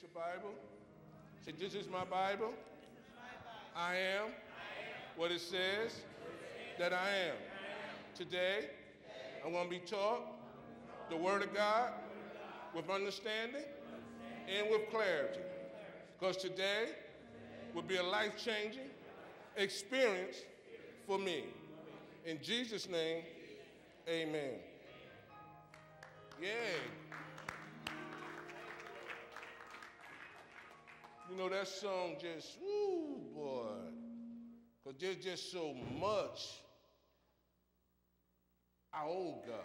Get your Bible. Say, this is my Bible. I am what it says that I am. Today, I'm going to be taught the Word of God with understanding and with clarity. Because today will be a life changing experience for me. In Jesus' name, amen. Yeah. You know, that song just, woo, boy. Because there's just so much I owe God.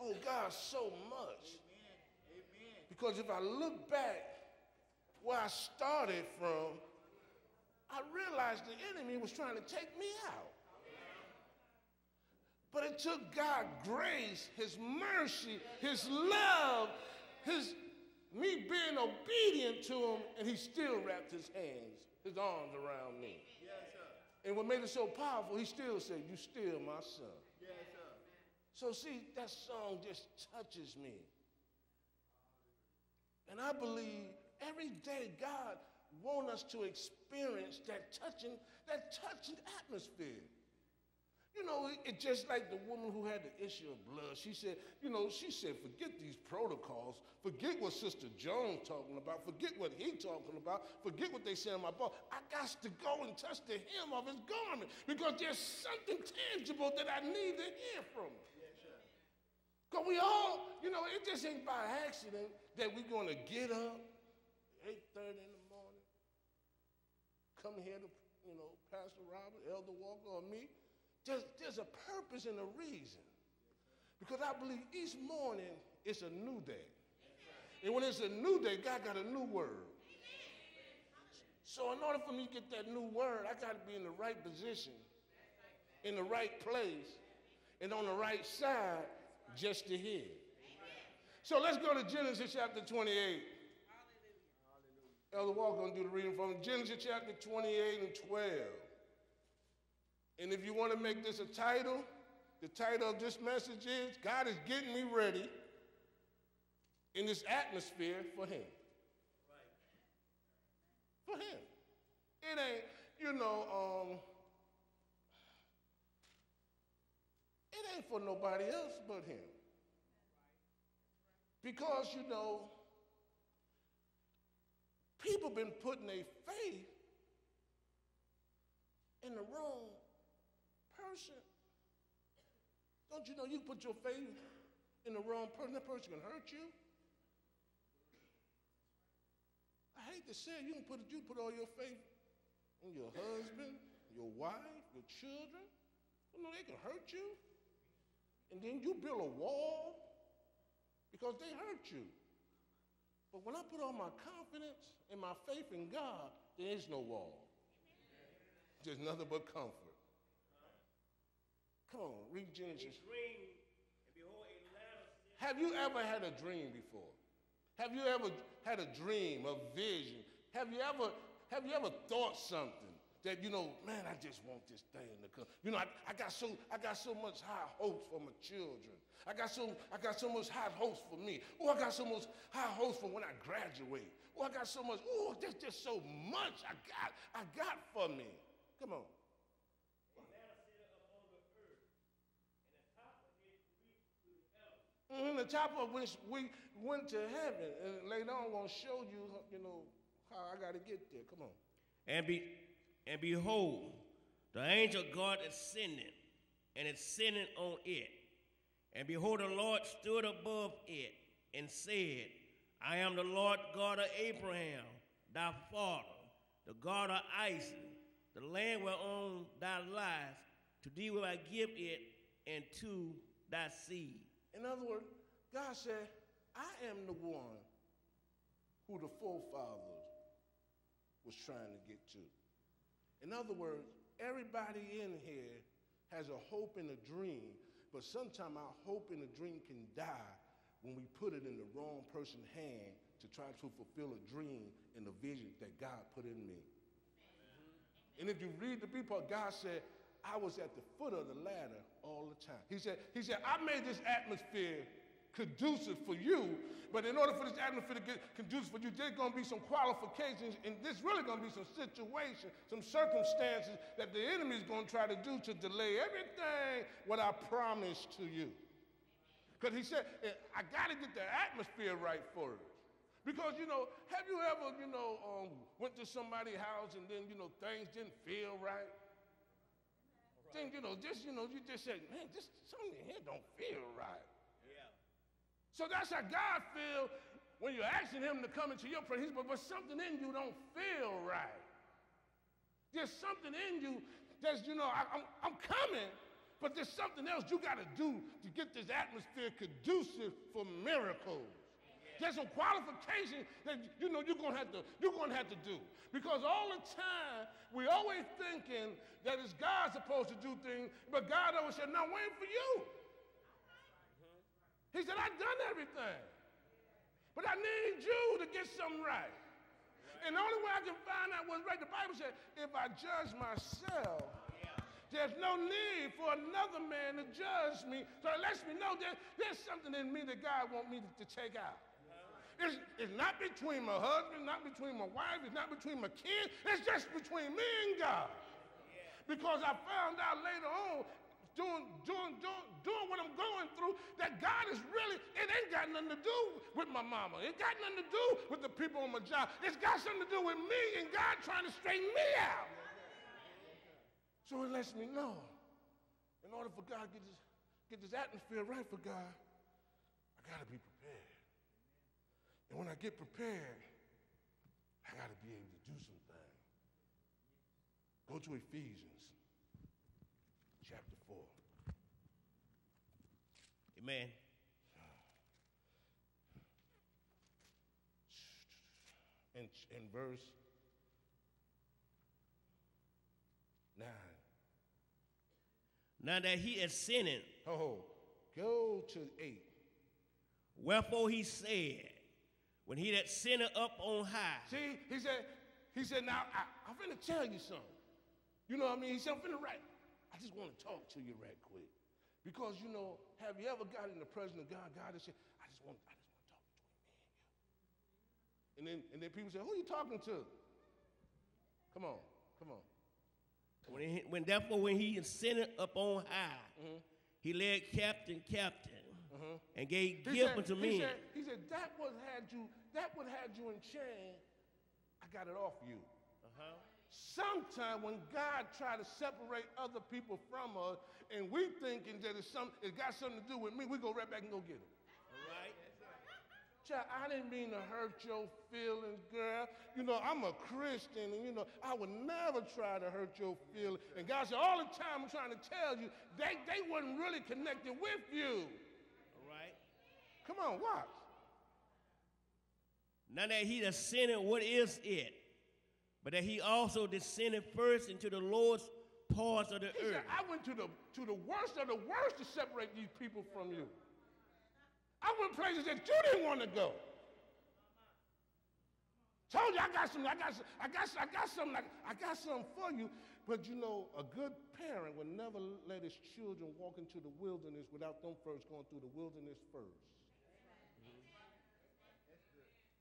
Oh, God, so much. Because if I look back where I started from, I realized the enemy was trying to take me out. But it took God grace, His mercy, His love, His me being obedient to Him, and He still wrapped His hands, His arms around me. Yes, sir. And what made it so powerful, He still said, "You still my son." Yes, sir. So see, that song just touches me. And I believe every day God wants us to experience that touching, that touching atmosphere. You know, it, it just like the woman who had the issue of blood. She said, you know, she said, forget these protocols. Forget what Sister Jones talking about. Forget what he talking about. Forget what they say on my book. I got to go and touch the hem of his garment because there's something tangible that I need to hear from him. Because we all, you know, it just ain't by accident that we're going to get up 8.30 in the morning, come here to, you know, Pastor Robert, Elder Walker, or me. There's, there's a purpose and a reason. Because I believe each morning it's a new day. And when it's a new day, God got a new word. So in order for me to get that new word, I got to be in the right position, in the right place, and on the right side just to hear. So let's go to Genesis chapter 28. Elder Walker going to do the reading from Genesis chapter 28 and 12. And if you want to make this a title, the title of this message is God is getting me ready in this atmosphere for Him. For Him. It ain't, you know, um, it ain't for nobody else but Him. Because, you know, people been putting their faith in the wrong person. Don't you know you put your faith in the wrong person, that person can hurt you? I hate to say it, you can put you put all your faith in your husband, your wife, your children. You know they can hurt you. And then you build a wall because they hurt you. But when I put all my confidence and my faith in God, there is no wall. There's nothing but comfort. Come on, read Genesis. Dream, behold, Have you ever had a dream before? Have you ever had a dream, a vision? Have you ever have you ever thought something that you know, man, I just want this thing to come. You know, I, I got so I got so much high hopes for my children. I got so I got so much high hopes for me. Oh, I got so much high hopes for when I graduate. Oh, I got so much. Oh, there's just so much I got I got for me. Come on. a ladder set up on the earth, and the top of it reached to Mhm, the top of which we went to heaven. And later on, I'm going to show you, you know, how I got to get there. Come on. And be and behold, the angel God ascended, and ascended on it. And behold, the Lord stood above it and said, I am the Lord God of Abraham, thy father, the God of Isaac, the land whereon thou liest, to thee will I give it, and to thy seed. In other words, God said, I am the one who the forefathers was trying to get to. In other words, everybody in here has a hope and a dream, but sometimes our hope and a dream can die when we put it in the wrong person's hand to try to fulfill a dream and a vision that God put in me. And if you read the part, God said, I was at the foot of the ladder all the time. He said, He said, I made this atmosphere conducive for you. But in order for this atmosphere to get conducive for you, there's going to be some qualifications, and there's really going to be some situations, some circumstances that the enemy is going to try to do to delay everything what I promised to you. Because he said, eh, I got to get the atmosphere right for it. Because, you know, have you ever, you know, um, went to somebody's house and then, you know, things didn't feel right? You know, just, you know, you just said, man, this, something in here don't feel right. Yeah. So that's how God feels when you're asking him to come into your presence. But, but something in you don't feel right. There's something in you that's, you know, I, I'm, I'm coming, but there's something else you got to do to get this atmosphere conducive for miracles. There's some qualifications that you know you're gonna have to you're gonna have to do. Because all the time we're always thinking that it's God supposed to do things, but God always said, "No, waiting for you." He said, "I've done everything, but I need you to get something right." And the only way I can find out what's right, the Bible said, if I judge myself, there's no need for another man to judge me. So it lets me know that there's something in me that God wants me to, to take out. It's, it's not between my husband, not between my wife, it's not between my kids. It's just between me and God. Because I found out later on, doing, doing, doing, doing what I'm going through, that God is really, it ain't got nothing to do with my mama. It got nothing to do with the people on my job. It's got something to do with me and God trying to straighten me out. So it lets me know, in order for God to get this, get this atmosphere right for God, I got to be prepared. And when I get prepared, I got to be able to do some things. Go to Ephesians chapter 4. Amen. In, in verse 9. Now that he is sinning. Oh, go to 8. Wherefore he said, when he that sinned up on high. See, he said, he said, now I, I'm finna tell you something. You know what I mean? He said, I'm finna write. I just want to talk to you right quick. Because, you know, have you ever got in the presence of God? God has said, I just want, I just want to talk between me and you. And then, and then people say, who are you talking to? Come on, come on. When, he, when therefore when he ascended up on high, mm-hmm. he led captain captain uh-huh. and gave he gift unto men. He said, he said, that what had you, that what had you in chain, I got it off you. Uh-huh. Sometime when God tried to separate other people from us, and we thinking that it's some, it got something to do with me, we go right back and go get it. Child, I didn't mean to hurt your feelings, girl. You know, I'm a Christian, and you know, I would never try to hurt your feelings. And God said, all the time I'm trying to tell you, they, they wasn't really connected with you. Come on, watch. Now that he ascended, what is it? But that he also descended first into the lowest parts of the he earth. Said, I went to the, to the worst of the worst to separate these people from you. I went places that you didn't want to go. Told you I got some, I got some, I got, I got something, I got something for you. But you know, a good parent would never let his children walk into the wilderness without them first going through the wilderness first.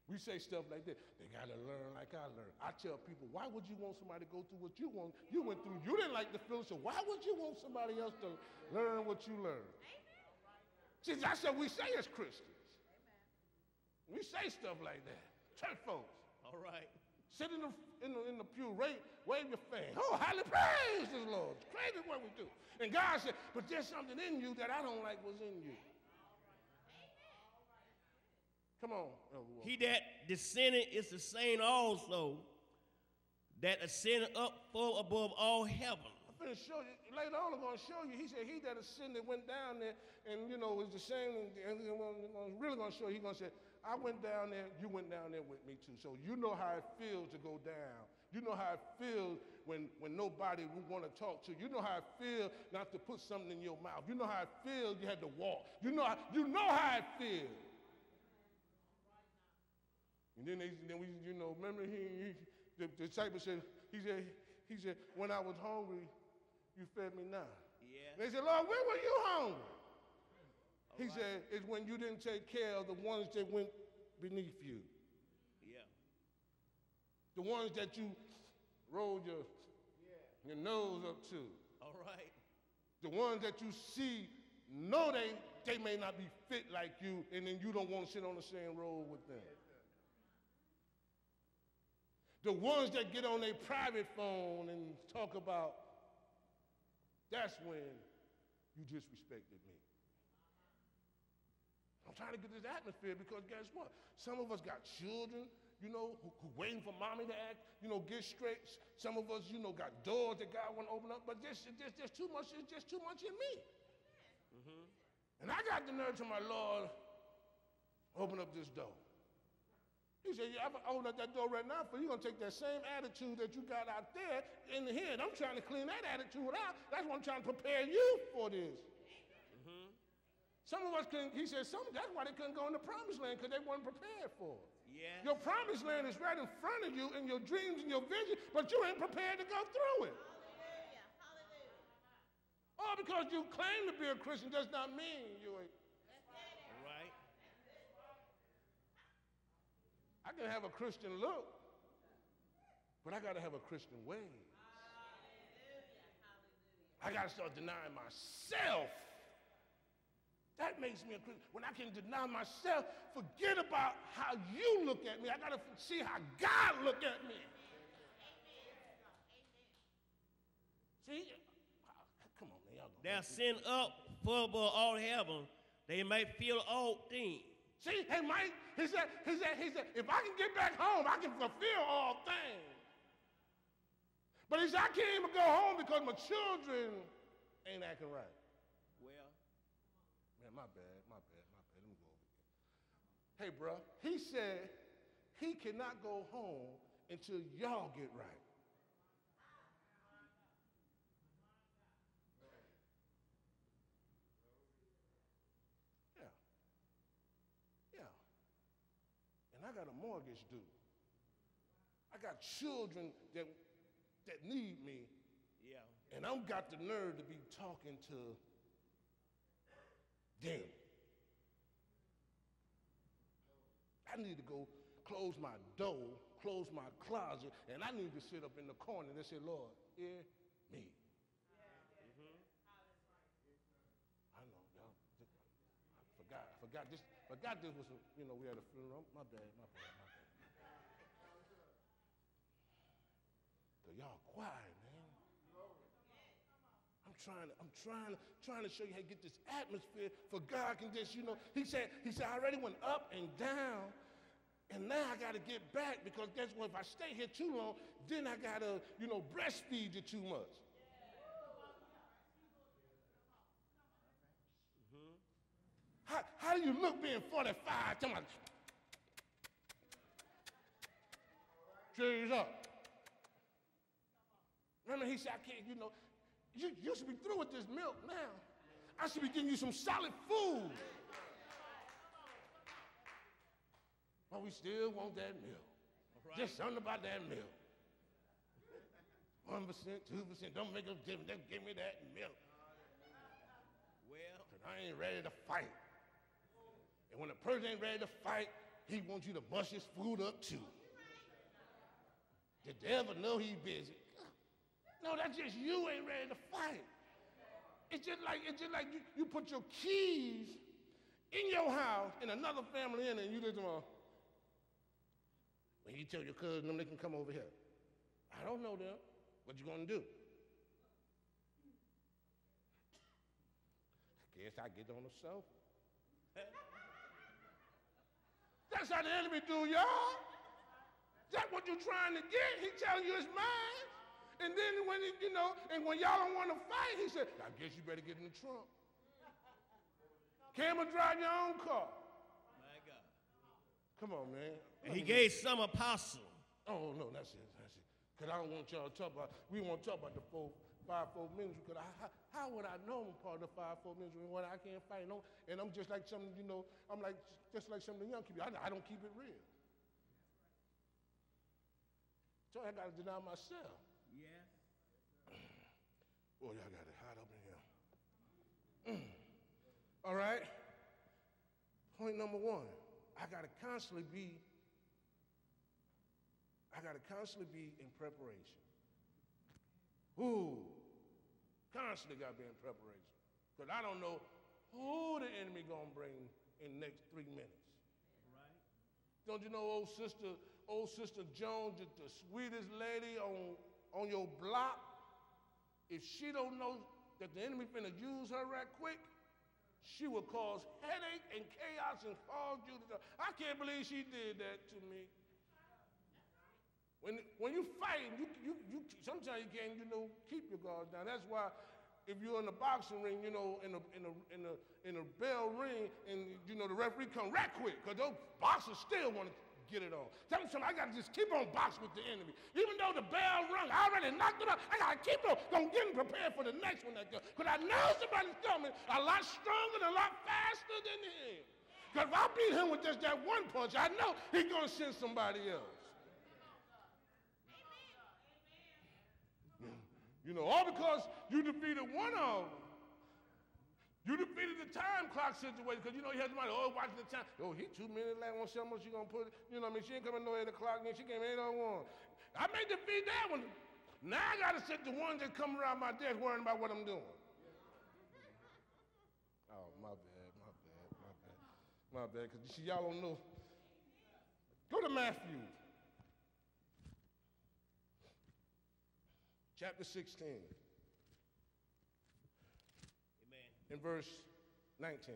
We say stuff like that. They got to learn like I learned. I tell people, why would you want somebody to go through what you want? You went through. You didn't like the feeling, so why would you want somebody else to learn what you learned? See, that's what we say as Christians. We say stuff like that. Church folks. All right. Sit in the, in the, in the pew, wave, wave your fan. Oh, highly praise the Lord. It's crazy what we do. And God said, but there's something in you that I don't like was in you. Come on. Oh, he that descended is the same also that ascended up far above all heaven. I'm going to show you, later on I'm going to show you, he said, he that ascended went down there and, you know, was the same, and, I'm really going to show you, he's going to say, I went down there, you went down there with me too. So you know how it feels to go down. You know how it feels when, when nobody would want to talk to you. You know how it feels not to put something in your mouth. You know how it feels you had to walk. You know how, you know how it feels. And then, they, then we, you know, remember he, he the, the disciple said, he said, he said, when I was hungry, you fed me now. Yeah. They said, Lord, when were you hungry? Oh, he said, it's when you didn't take care of the ones that went beneath you. Yeah. The ones that you rolled your, your nose up to. All right. The ones that you see know they, they may not be fit like you, and then you don't want to sit on the same road with them. The ones that get on their private phone and talk about, that's when you disrespected me. I'm trying to get this atmosphere because guess what? Some of us got children, you know, who, who waiting for mommy to act, you know, get straight. Some of us, you know, got doors that God want to open up, but there's, there's, there's too much, it's just too much in me. Mm-hmm. And I got the nerve to my Lord, open up this door. He said, Yeah, I'm open up that door right now for you. You're gonna take that same attitude that you got out there in here, and I'm trying to clean that attitude out. That's what I'm trying to prepare you for this. Mm-hmm. Some of us couldn't, he said, some, that's why they couldn't go in the promised land, because they weren't prepared for it. Yes. Your promised land is right in front of you in your dreams and your vision, but you ain't prepared to go through it. Hallelujah. Hallelujah. All because you claim to be a Christian does not mean you ain't. All right. I can have a Christian look, but I got to have a Christian way. I got to start denying myself. That makes me a Christian. When I can deny myself, forget about how you look at me. I got to see how God look at me. See, come on, man, y'all. They'll send up for all heaven. They may feel all things. See, hey Mike, he said, he said, he said, if I can get back home, I can fulfill all things. But he said, I can't even go home because my children ain't acting right. Well, Man, my bad, my bad, my bad. Let me go over here. Hey, bro, he said he cannot go home until y'all get right. Yeah. Yeah. And I got a mortgage due. I got children that, that need me, yeah. and I've got the nerve to be talking to them. I need to go close my door, close my closet, and I need to sit up in the corner and say, Lord, hear me. Mm-hmm. I know, y'all. I forgot. I forgot this. Forgot this was, a, you know, we had a funeral. My bad. My bad. My bad. So y'all quiet, man. I'm trying to, I'm trying to, trying to show you how to get this atmosphere for God can just, you know, he said, he said, I already went up and down, and now I gotta get back because guess what? If I stay here too long, then I gotta, you know, breastfeed you too much. How, how do you look being 45? Come on. Up. Remember, he said, I can't, you know, you, you should be through with this milk now. I should be giving you some solid food. But we still want that milk. Right. Just something about that milk. 1%, 2%, don't make a difference. Just give me that milk. Well, I ain't ready to fight. And when a person ain't ready to fight, he wants you to bust his food up too. The devil know he busy. No, that's just you ain't ready to fight. It's just like it's just like you, you put your keys in your house and another family in it, and you just want. When you tell your cousin them they can come over here. I don't know them. What you gonna do? I Guess I get on the sofa. That's how the enemy do, y'all. That's what you're trying to get. He telling you it's mine. And then when he, you know, and when y'all don't want to fight, he said, I guess you better get in the trunk. Camera drive your own car. my God. Come on, man. And he gave some apostle. Oh no, that's it, that's it. Cause I don't want y'all to talk about. We want to talk about the four, fivefold ministry. Cause I, how, how would I know I'm part of the fivefold ministry when I can't fight? No, and I'm just like some, you know, I'm like just like some of the young people. I, I don't keep it real. So I got to deny myself. Yes. Boy, y'all got it hot up in here. All right. Point number one, I got to constantly be, I got to constantly be in preparation. Ooh, constantly got to be in preparation. Because I don't know who the enemy going to bring in the next three minutes. Right. Don't you know old sister, old sister Jones, the, the sweetest lady on, on your block? If she don't know that the enemy finna use her right quick, she will cause headache and chaos and cause you to. I can't believe she did that to me. When, when you fight, you, you, you, sometimes you can't, you know, keep your guard down. That's why if you're in the boxing ring, you know, in a, in a, in a, in a bell ring, and, you know, the referee come right quick, because those boxers still want to get it on. Tell me something, I got to just keep on boxing with the enemy. Even though the bell rung, I already knocked it out, I got to keep on, on getting prepared for the next one that goes. Because I know somebody's coming a lot stronger and a lot faster than him. Because if I beat him with just that one punch, I know he's going to send somebody else. You know, all because you defeated one of them. You defeated the time clock situation because you know you had somebody, oh, watching the time. Oh, he two minutes late. See how much she gonna put? You know what I mean? She ain't coming no 8 o'clock, And she came eight on one. I may defeat that one. Now I gotta sit the ones that come around my desk worrying about what I'm doing. Oh, my bad, my bad, my bad. My bad, because you see, y'all don't know. Go to Matthew. Chapter 16. Amen. in verse 19.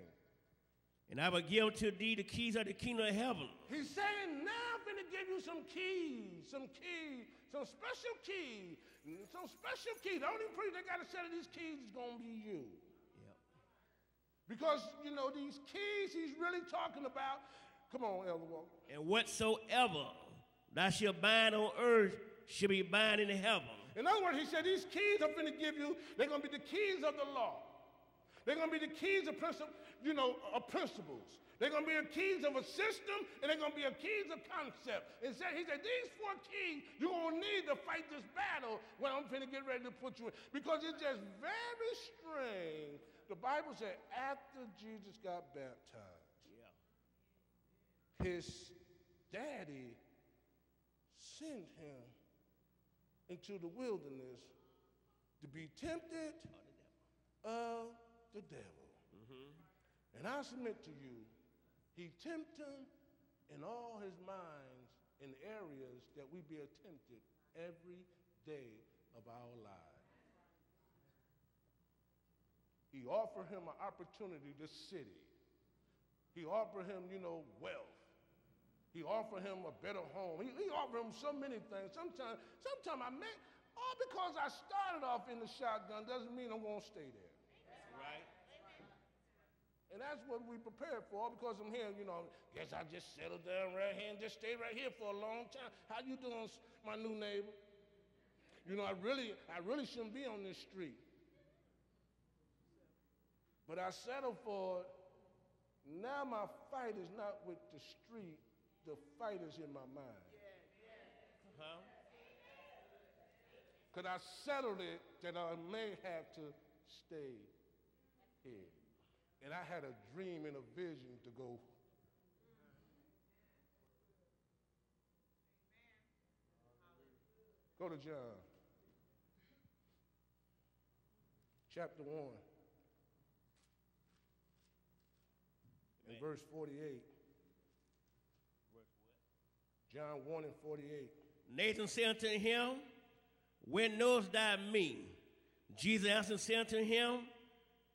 And I will give to thee the keys of the kingdom of heaven. He's saying, now I'm going to give you some keys, some keys, some special keys, some special keys. The only person that got a set of these keys is going to be you. Yep. Because, you know, these keys he's really talking about. Come on, Elder Walker. And whatsoever thou shalt bind on earth shall be bound in heaven. In other words, he said, these keys I'm going to give you, they're going to be the keys of the law. They're going to be the keys of principle, you know, of principles. They're going to be the keys of a system, and they're going to be the keys of concept. And said, he said, these four keys you're going to need to fight this battle when I'm going to get ready to put you in. Because it's just very strange. The Bible said after Jesus got baptized, Yeah. his daddy sent him into the wilderness to be tempted of the devil. Mm-hmm. And I submit to you, he tempted him in all his minds in areas that we be tempted every day of our lives. He offered him an opportunity to city. He offered him, you know, wealth. He offered him a better home. He, he offered him so many things. Sometimes, sometimes I may, all because I started off in the shotgun doesn't mean I'm going to stay there. Right. And that's what we prepared for because I'm here, you know, guess I just settled down right here and just stay right here for a long time. How you doing, my new neighbor? You know, I really, I really shouldn't be on this street. But I settled for it. Now my fight is not with the street, the fighters in my mind. Huh? Because I settled it that I may have to stay here. And I had a dream and a vision to go. Go to John. Chapter 1. And verse 48. John 1 and 48. Nathan said unto him, When knowest thou me? Jesus answered and said unto him,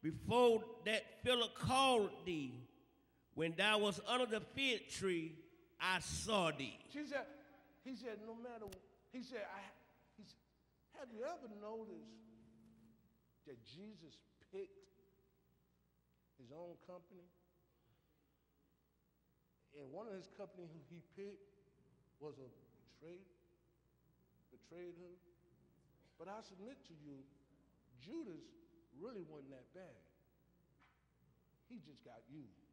Before that Philip called thee, when thou was under the fig tree, I saw thee. She said, he said, no matter, he said, I, he said, have you ever noticed that Jesus picked his own company? And one of his company who he picked was a betrayed, betrayed him. But I submit to you, Judas really wasn't that bad. He just got used.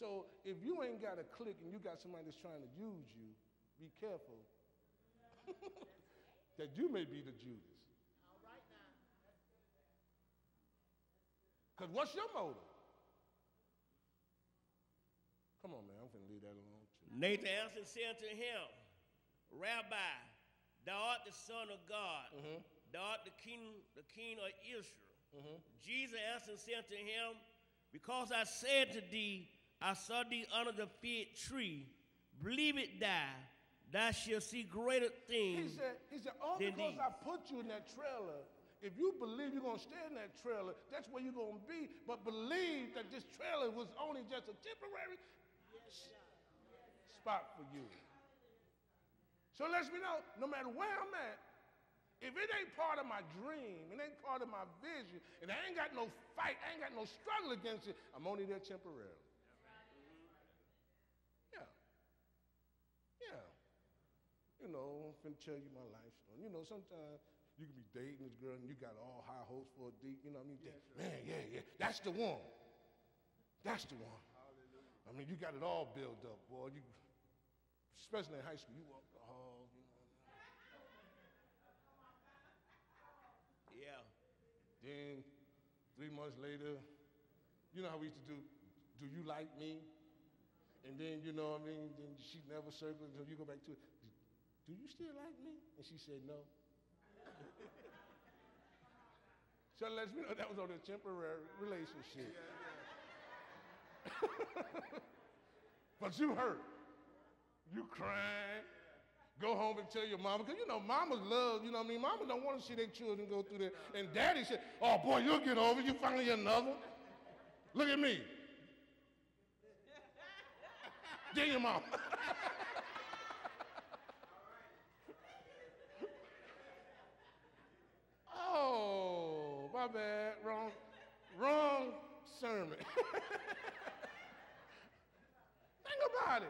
So if you ain't got a click and you got somebody that's trying to use you, be careful that you may be the Judas. Because what's your motive? Come on, man. I'm finna leave that alone too. Nathan answered and said unto him, Rabbi, thou art the Son of God, mm-hmm. thou art the King, the King of Israel. Mm-hmm. Jesus answered and said unto him, Because I said to thee, I saw thee under the fig tree, believe it thou, thou shalt see greater things. He things. said, he said, oh, all Then because these. I put you in that trailer, if you believe you're gonna stay in that trailer, that's where you're gonna be. But believe that this trailer was only just a temporary s- spot for you. So lets me know, no matter where I'm at, if it ain't part of my dream, it ain't part of my vision, and I ain't got no fight, I ain't got no struggle against it, I'm only there temporarily. Yeah. Yeah. You know, I'm finna tell you my life story. You know, sometimes you can be dating this girl and you got all high hopes for a date. You know what I mean? You think, Man, yeah, yeah, that's the one. That's the one. I mean, you got it all built up, boy. You, especially in high school, you walk the halls, you know. Yeah. Then three months later, you know how we used to do, do you like me? And then, you know what I mean, then she never circled until you go back to it. Do you still like me? And she said no. so it lets me know that was on a temporary relationship. but you hurt. You crying. Go home and tell your mama, because you know mamas love, you know what I mean? Mama don't want to see their children go through that. And daddy said, oh boy, you'll get over it. You finally another. Look at me. Then your mama. oh, my bad. Wrong, wrong sermon. It.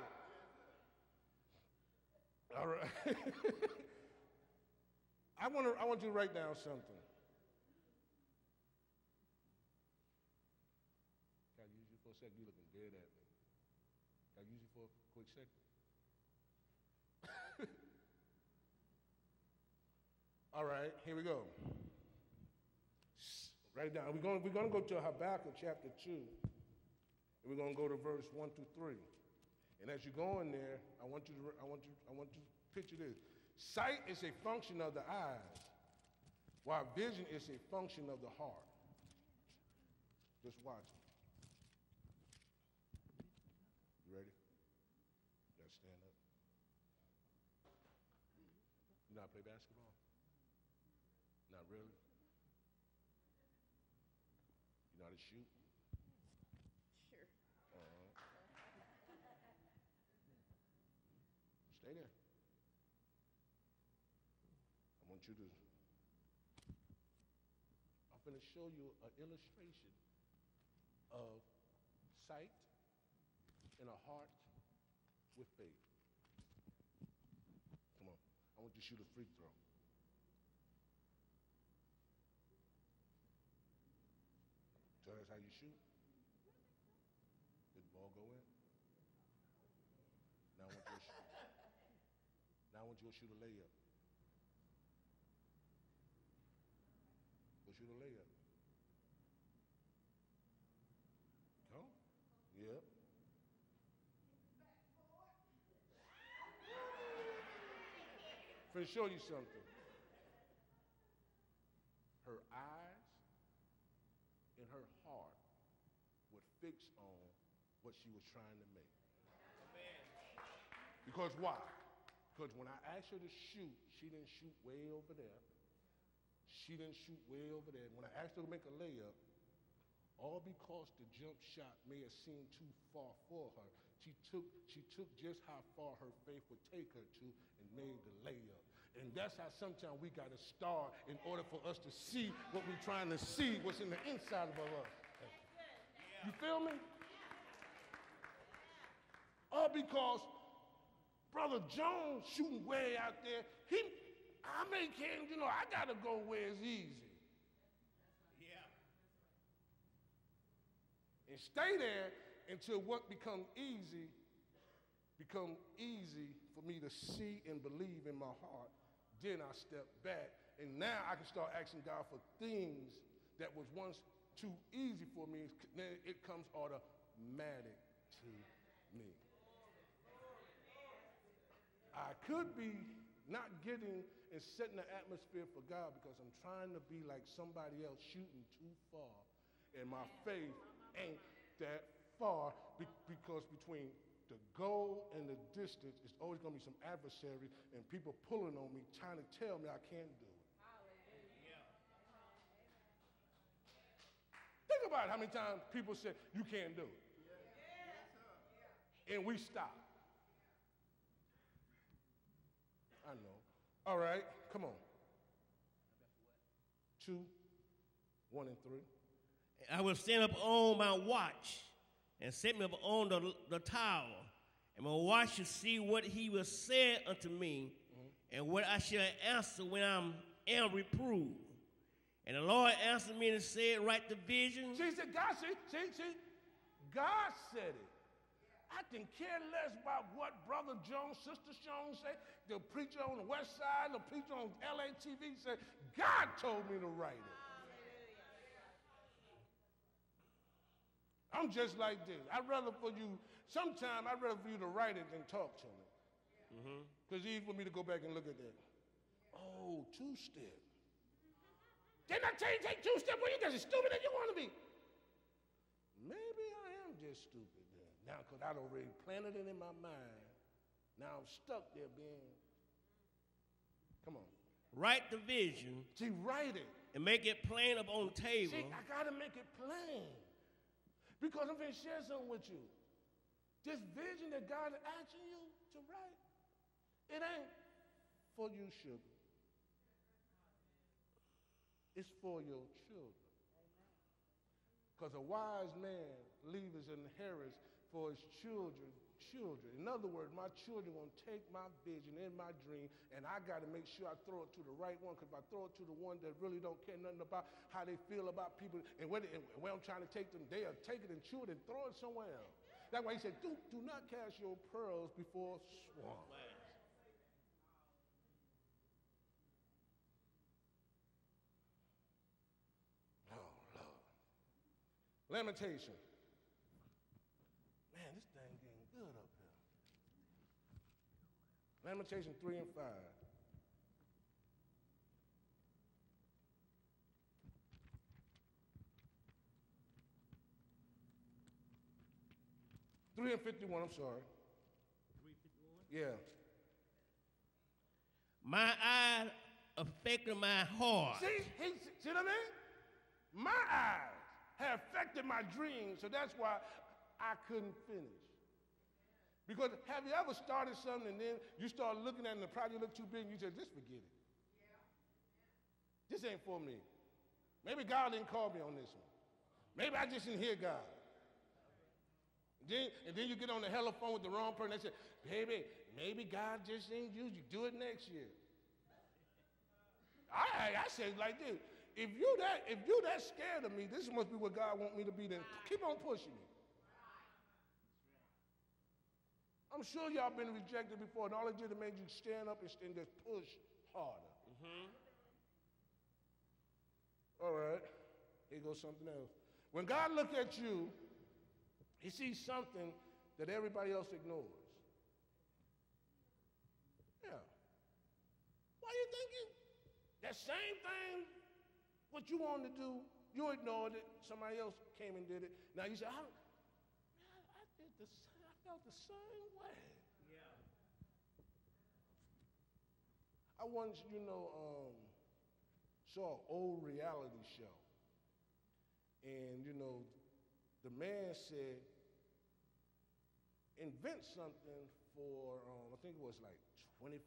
All right. I want, to, I want you to write down something. Can I use you for a second? You're looking dead at me. Can I use you for a quick second? All right, here we go. Write it down. We're going, we're going to go to Habakkuk chapter 2. And we're going to go to verse 1 through 3. And as you go in there, I want you to, I want you, I want you to picture this. Sight is a function of the eyes, while vision is a function of the heart. Just watch it. You ready? You gotta stand up. You to play basketball? Not really? You know how to shoot? Sure. Stay there. I want you to. I'm going to show you an illustration of sight and a heart with faith. Come on. I want you to shoot a free throw. So that's how you shoot. Did the ball go in? Now I want you to shoot. Now I want you to shoot a layup. Shoot a layup. Come. Yep. Finna show you something. Her eyes and her heart were fixed on what she was trying to make. Because why? Because when I asked her to shoot, she didn't shoot way over there. She didn't shoot way over there. When I asked her to make a layup, all because the jump shot may have seemed too far for her, she took, she took just how far her faith would take her to and made the layup. And that's how sometimes we got to start in order for us to see what we're trying to see, what's in the inside of us. You feel me? All because Brother Jones shooting way out there, he, I make him, you know, I gotta go where it's easy. Yeah. And stay there until what become easy become easy for me to see and believe in my heart. Then I step back, and now I can start asking God for things that was once too easy for me. Then it comes automatic to me. I could be not getting and setting the atmosphere for God because I'm trying to be like somebody else shooting too far. And my faith ain't that far be- because between the goal and the distance, it's always going to be some adversary and people pulling on me, trying to tell me I can't do it. Think about how many times people say, You can't do it. And we stop. I know. All right, come on. Two, one, and three. I will stand up on my watch and set me up on the, the tower, and my watch shall see what he will say unto me, mm-hmm. and what I shall answer when I am reproved. And the Lord answered me and said, Write the vision. See, see, God, see, see, see, God said it. I can care less about what Brother Jones, Sister Jones say, the preacher on the west side, the preacher on LA TV said, God told me to write it. I'm just like this. I'd rather for you, sometime I'd rather for you to write it than talk to me. Mm-hmm. Because it's easy for me to go back and look at that. Oh, two step. Didn't I tell you to take two step when you guys as stupid as you want to be? Maybe I am just stupid. Now, because I'd already planted it in my mind. Now I'm stuck there being. Come on. Write the vision See, write it. and make it plain up on the table. See, I got to make it plain. Because I'm going to share something with you. This vision that God is asking you to write, it ain't for you, sugar. It's for your children. Because a wise man leaves his inheritance for his children. Children. In other words, my children gonna take my vision and my dream, and I got to make sure I throw it to the right one. Because if I throw it to the one that really don't care nothing about how they feel about people and where, they, and where I'm trying to take them, they'll take it and chew it and throw it somewhere else. That's why he said, "Do do not cast your pearls before swine." Oh, Lord. Lamentation. Man, this thing getting good up here. Lamentation 3 and 5. Three and fifty-one. I'm sorry. Three fifty-one. Yeah. My eyes affected my heart. See, he, see what I mean? My eyes have affected my dreams, so that's why I couldn't finish. Because have you ever started something and then you start looking at it and the project look too big and you say, just forget it. Yeah. This ain't for me. Maybe God didn't call me on this one. Maybe I just didn't hear God. Then, and then you get on the telephone with the wrong person. They say, baby, maybe God just didn't use you. Do it next year. I, I say it like this. If you that if you that scared of me, this must be what God want me to be. Then keep on pushing me. I'm sure y'all been rejected before, and all it did it made you stand up and, just push harder. Mm-hmm. All right, here goes something else. When God look at you, He sees something that everybody else ignores. Yeah. Why you think you that same thing, what you wanted to do, you ignored it. Somebody else came and did it. Now you say, I, man, I did the same. I felt the same way. Yeah. I once, you know, um, saw an old reality show. And, you know, the man said, invent something for, um, I think it was like $25.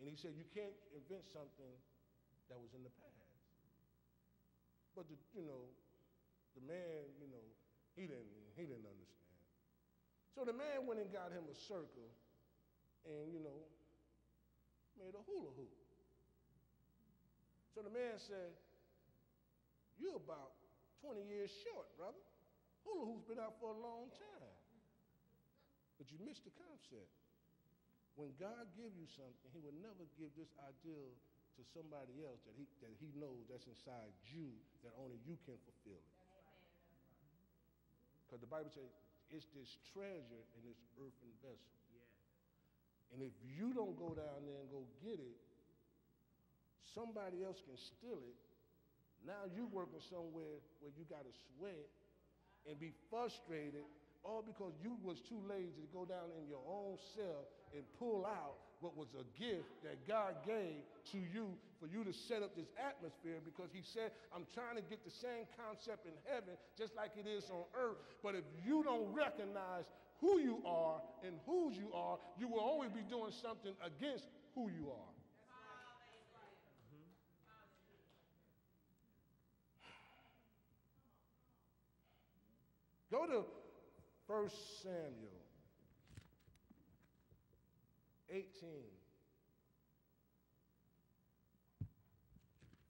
And he said, you can't invent something that was in the past. But, the, you know, the man, you know, he didn't, he didn't understand. So the man went and got him a circle and, you know, made a hula hoop. So the man said, You're about 20 years short, brother. Hula hoop's been out for a long time. But you missed the concept. When God gives you something, he will never give this ideal to somebody else that he, that he knows that's inside you that only you can fulfill it. Because the Bible says, it's this treasure in this earthen vessel. And if you don't go down there and go get it, somebody else can steal it. Now you're working somewhere where you got to sweat and be frustrated, all because you was too lazy to go down in your own cell and pull out what was a gift that God gave to you for you to set up this atmosphere because he said, I'm trying to get the same concept in heaven just like it is on earth. But if you don't recognize who you are and whose you are, you will always be doing something against who you are. Go to 1 Samuel 18.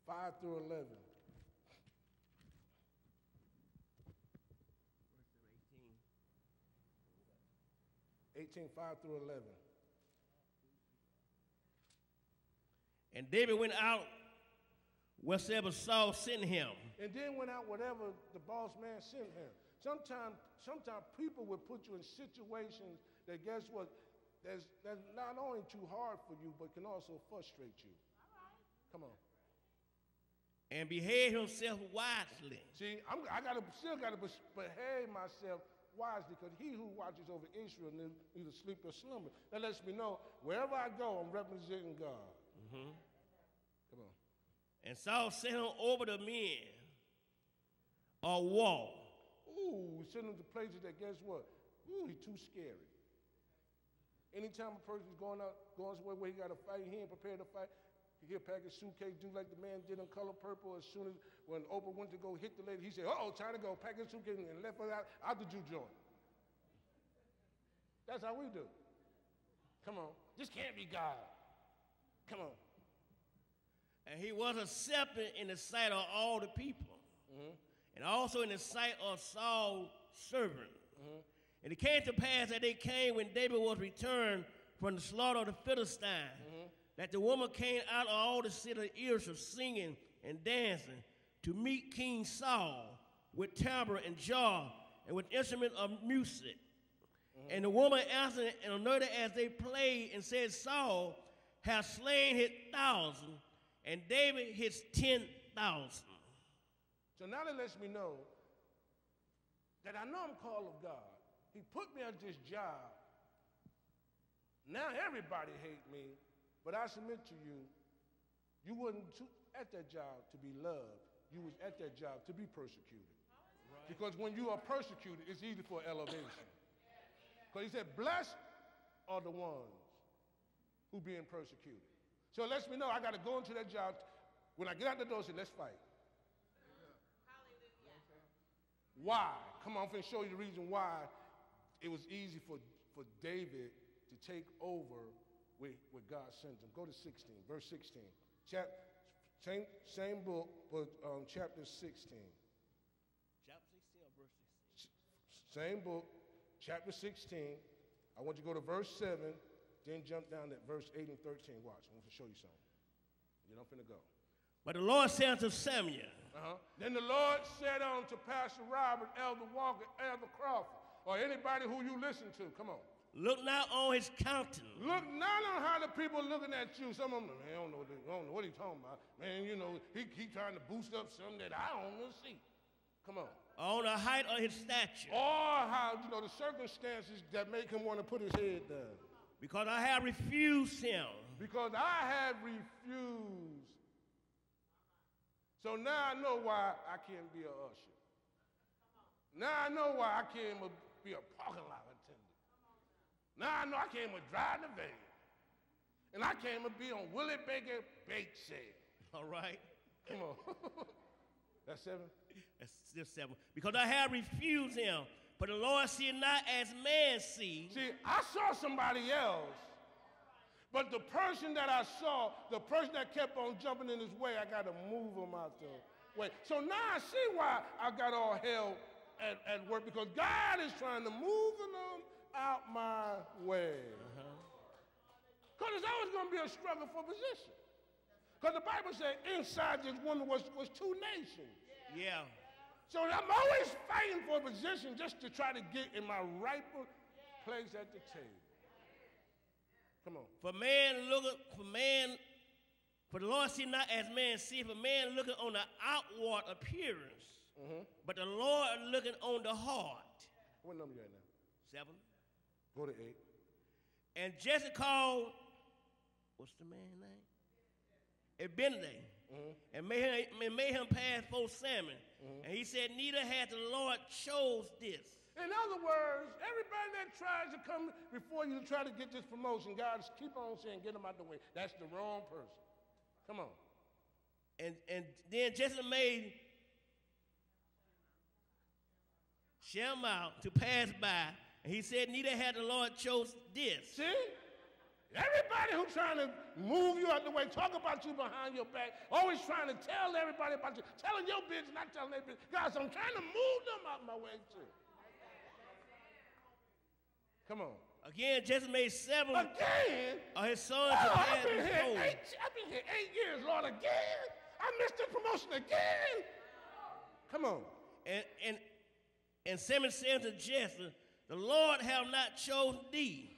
5 through 11. 18, 5 through 11. And David went out wheresoever Saul sent him. And then went out whatever the boss man sent him. Sometimes, sometimes people will put you in situations that guess what? That's, that's not only too hard for you, but can also frustrate you. Come on. and behave himself wisely. See, I'm, I gotta, still got to behave myself wisely because he who watches over Israel ne- neither sleep or slumber. That lets me know wherever I go, I'm representing God. Mhm. Come on. And Saul sent him over the men a wall. Ooh, we send him to places that guess what? Ooh, he's too scary. Anytime a person's going out, going somewhere where he got to fight, he ain't prepared to fight. He'll pack his suitcase, do like the man did in Color Purple. As soon as when Oprah went to go hit the lady, he said, "Uh oh, time to go." Pack his suitcase and left her out out the juke joint. That's how we do. Come on, this can't be God. Come on. And he was accepted in the sight of all the people, and also in the sight of Saul's servant. And it came to pass that they came when David was returned from the slaughter of the Philistines, mm-hmm. that the woman came out of all the city of Israel singing and dancing to meet King Saul with timbre and jar and with instrument of music. Mm-hmm. And the woman answered and anointed as they played and said, Saul has slain his thousand, and David his ten thousand. So now that lets me know that I know I'm called of God. He put me at this job. Now everybody hate me, but I submit to you, you wasn't to, at that job to be loved. You was at that job to be persecuted. Because when you are persecuted, it's easy for elevation. Because he said, blessed are the ones who being persecuted. So it lets me know I got to go into that job. When I get out the door, say, let's fight. Why? Come on, I'm going to show you the reason why it was easy for, for David to take over where, where God sent him. Go to 16, verse 16. Chap, same, same book, but um, chapter 16. Chapter 16 or verse 16? Same book, chapter 16. I want you to go to verse 7, then jump down to verse 8 and 13. Watch, I want to show you something. Then I'm finna go. But the Lord said unto Samuel, Uh-huh. Then the Lord said unto Pastor Robert, Elder Walker, Elder Crawford, or anybody who you listen to, come on. Look not on his countenance, Look not on how the people looking at you. Some of them, man, I don't know what, they, I don't know what he's talking about. Man, you know, he keep trying to boost up something that I don't want to see. Come on. on the height of his stature, Or how, you know, the circumstances that make him want to put his head down. because I have refused him. Because I have refused. So now I know why I can't be a usher. Now I know why I can't be a parking lot attendant. Now I know I can't drive the van. And I came to be on Willie Baker bake sale. All right? Come on. That's seven? That's still seven. Because I have refused him. But the Lord see not as man sees. See, I saw somebody else, but the person that I saw, the person that kept on jumping in his way, I got to move him out the way. So now I see why I got all hell at, at work because God is trying to move them out my way. Uh-huh. Because it's always going to be a struggle for position. Because the Bible said inside this woman was, was two nations. Yeah. So I'm always fighting for a position just to try to get in my rightful place at the table. Come on. For man looketh, for man, for the Lord see not as man see, for man looking on the outward appearance, Mm-hmm. but the Lord looking on the heart. What number you at now? Seven. Go to eight. And Jesse called, what's the man's name? Abinadab. Mm-hmm. And made him, and made him pass for Samuel. Mm-hmm. And he said, Neither had the Lord chose this. In other words, everybody that tries to come before you to try to get this promotion, God just keep on saying, get them out the way. That's the wrong person. Come on. And, and then Jesse made Shammah to pass by. And he said, Neither had the Lord chose this. See? Everybody who's trying to move you out the way, talk about you behind your back, always trying to tell everybody about you, telling your business, not telling their business. Guys, I'm trying to move them out my way too. Come on. Again, Jesse made seven Again? of his sons Oh, I've been here eight, I've been here eight years, Lord, again? I missed the promotion again? Come on. And, and, and Samuel said to Jesse, The Lord have not chosen thee.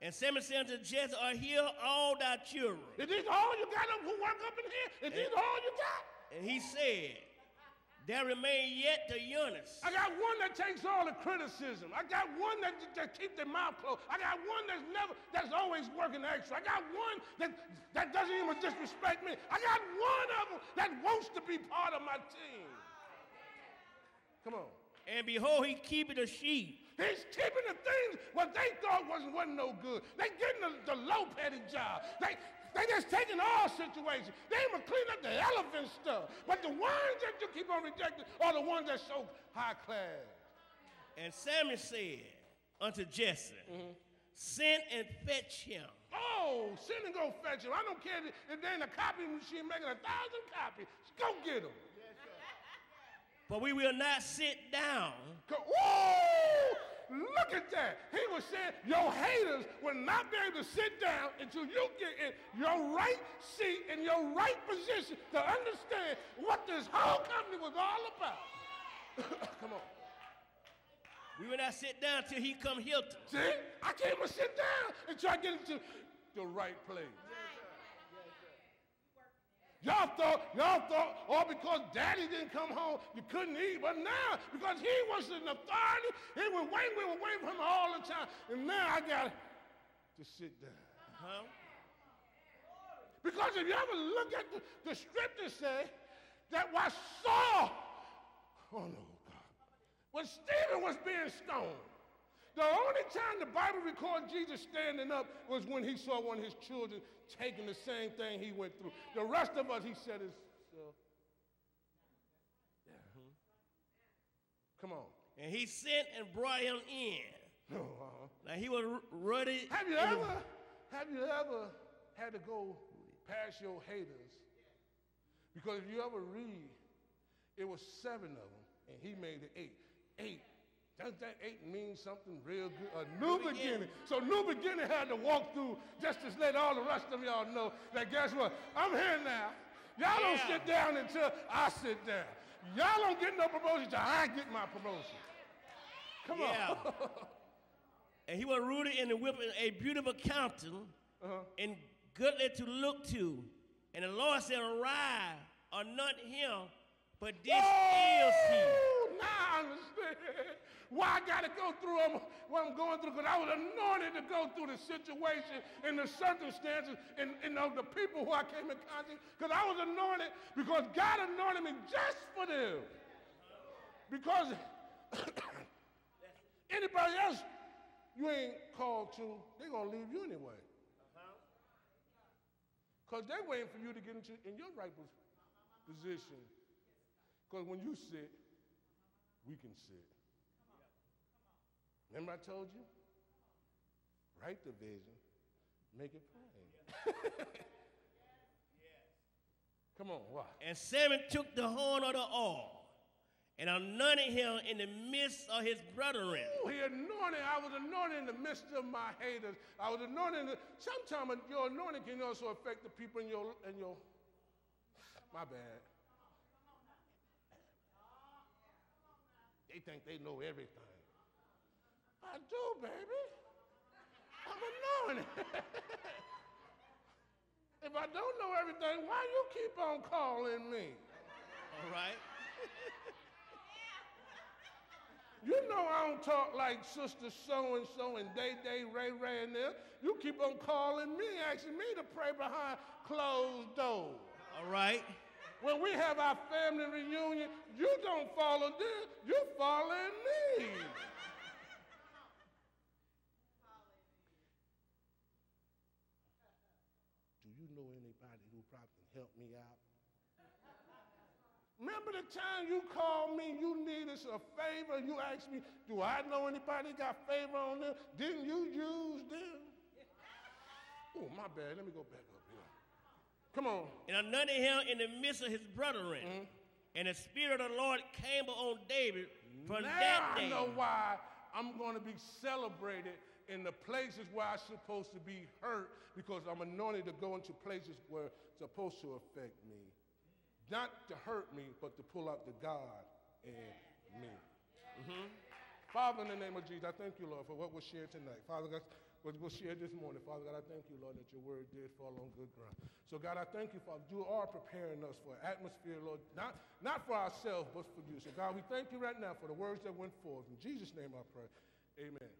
And Samuel said to Jesse, Are here all thy children? Is this all you got up who work up in here? Is this all you got? And he said, There remain yet the youngest. I got one that takes all the criticism. I got one that, that keep their mouth closed. I got one that's never, that's always working extra. I got one that, that doesn't even disrespect me. I got one of them that wants to be part of my team. Come on. And behold, he keepeth the sheep. He's keeping the things what they thought wasn't, wasn't no good. They getting the, the low petty job. They, they just taking all situations. They even clean up the elephant stuff. But the ones that you keep on rejecting are the ones that's so high class. And Samuel said unto Jesse, mm-hmm. Send and fetch him. Oh, send and go fetch him. I don't care if they're in a copy machine making a thousand copies. Go get them. For we will not sit down whoa! Look at that. He was saying your haters will not be able to sit down until you get in your right seat in your right position to understand what this whole company was all about. Come on. We will not sit down till he come here. to- See? I can't even sit down until I get into the right place. Y'all thought, y'all thought, all because daddy didn't come home, you couldn't eat. But now, because he was an authority, he was waiting, we were waiting for him all the time. And now I got to sit down. Huh? Because if you ever look at the, the scriptures say that while Saul, oh no, God, when Stephen was being stoned, the only time the Bible records Jesus standing up was when he saw one of his children taking the same thing he went through. The rest of us, he said, is, uh, yeah. Come on. And he sent and brought him in. Uh-huh. Now he was ruddy. Have you ever, have you ever had to go past your haters? Because if you ever read, it was seven of them, and he made it eight. Eight. Does that eight mean something real good? A new New beginning. beginning. So new beginning had to walk through just to let all the rest of y'all know that guess what? I'm here now. Y'all don't sit down until I sit down. Y'all don't get no promotion until I get my promotion. Come Yeah. on. and he was rooted in the whipping a beautiful countenance Uh-huh. and goodly to look to. And the Lord said, Arise, not him, but this is he. Woo! Now I understand why I got to go through what I'm going through because I was anointed to go through the situation and the circumstances and, and of the people who I came in contact because I was anointed because God anointed me just for them. Because anybody else you ain't called to, they're going to leave you anyway. Uh-huh. Because they're waiting for you to get into in your right position. Because when you sit, we can sit. Remember I told you? Write the vision, make it plain. Come on, why? And Samuel took the horn of the oil and anointed him in the midst of his brethren. Ooh, he anointed. I was anointed in the midst of my haters. I was anointed. In the, sometimes your anointing can also affect the people in your in your. My bad. They think they know everything. I do, baby. I'm anointed. if I don't know everything, why you keep on calling me? All right? You know I don't talk like Sister So and so and Day Day Ray Ray and them. You keep on calling me, asking me to pray behind closed doors. All right? When we have our family reunion, you don't follow them, you following me. Do you know anybody who probably can help me out? Remember the time you called me, you needed a favor, you asked me, do I know anybody got favor on them? Didn't you use them? Oh, my bad. Let me go back up here. Come on. And anointed him in the midst of his brethren. Mm-hmm. And the Spirit of the Lord came on David from now that day. I know why I'm going to be celebrated in the places where I'm supposed to be hurt because I'm anointed to go into places where it's supposed to affect me. Not to hurt me, but to pull out the God in me. Mm-hmm. Father, in the name of Jesus, I thank you, Lord, for what was shared tonight. Father God, what was shared this morning. Father God, I thank you, Lord, that your word did fall on good ground. So, God, I thank you, Father. You are preparing us for atmosphere, Lord, not, not for ourselves, but for you. So, God, we thank you right now for the words that went forth. In Jesus' name I pray. Amen.